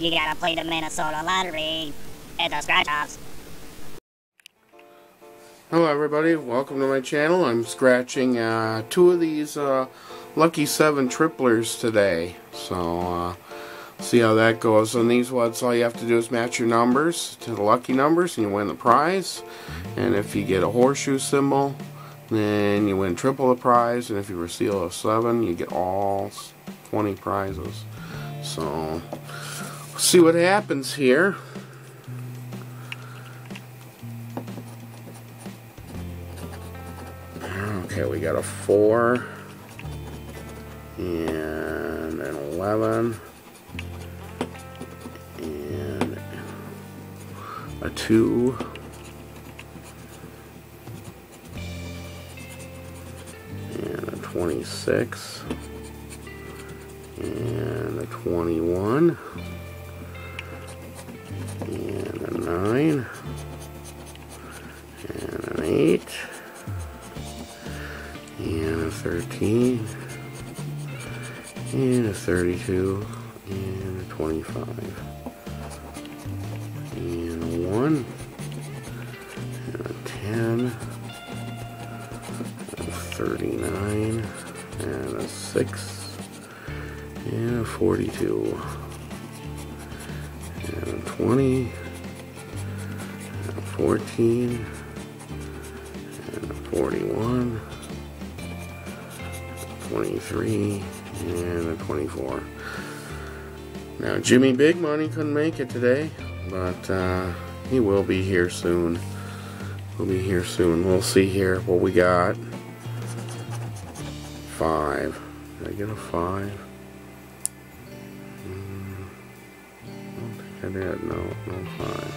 you gotta play the Minnesota lottery at the scratch offs. Hello everybody, welcome to my channel. I'm scratching uh, two of these uh, Lucky 7 triplers today. So, uh, see how that goes. On these ones, all you have to do is match your numbers to the lucky numbers and you win the prize. And if you get a horseshoe symbol, then you win triple the prize. And if you receive a 7, you get all 20 prizes. So, see what happens here. Okay, we got a 4 and an 11 and a 2 and a 26 and a 21 and a 9 and an 8 and a 13 and a 32 and a 25 and a 1 and a 10 and a 39 and a 6 and a 42 and 20 and a 14 and a 41 23 and 24 now Jimmy Big Money couldn't make it today but uh, he will be here soon. We'll be here soon. We'll see here what we got. Five. Did I get a five I don't think I did no no five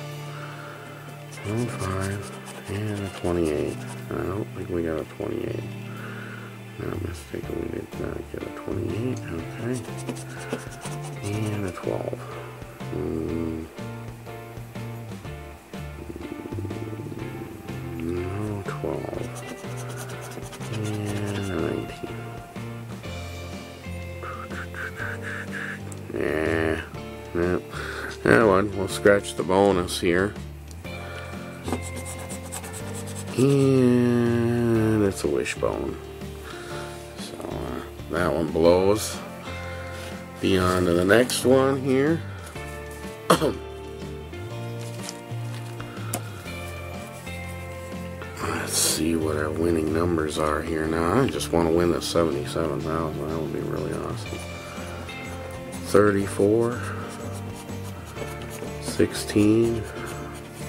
no five and a 28 I don't think we got a 28 not mistaken, we did not get a 28, okay. And a 12. Mm. No, 12. And a 19. Yeah, yeah. That one, we'll scratch the bonus here. And it's a wishbone So uh, that one blows. Be on to the next one here. Let's see what our winning numbers are here now. I just want to win the 77,000. That would be really awesome. 34, 16,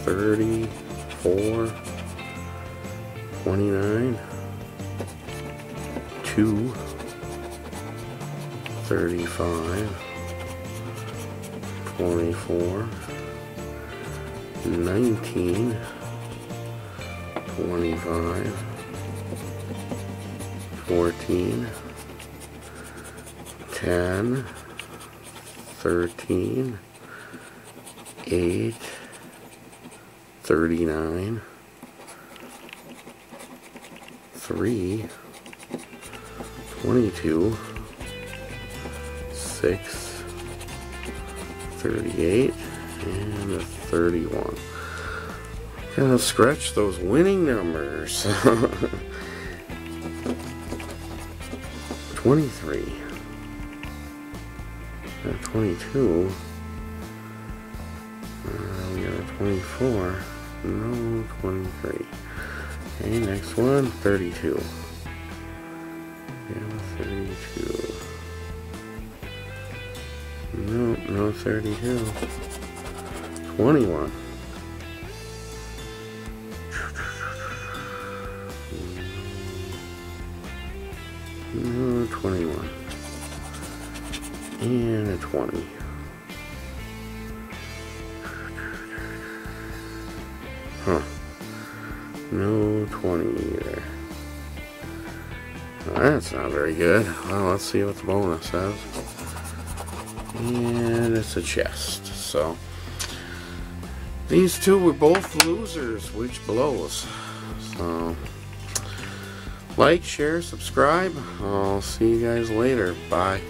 34, 29, 2, 35, 24, 19, 25, 14, 10, 13, 8, 39, 3, 22, 36, 38, and a 31. Gonna scratch those winning numbers. 23. Got 22. Uh, we got a 24. No, 23. Okay, next one, 32. Yeah, 32. No, no 32. 21. No, 21. And a 20. No 20 either. That's not very good. Well, let's see what the bonus says and it's a chest. So these two were both losers, which blows. So like, share, subscribe. I'll see you guys later. Bye.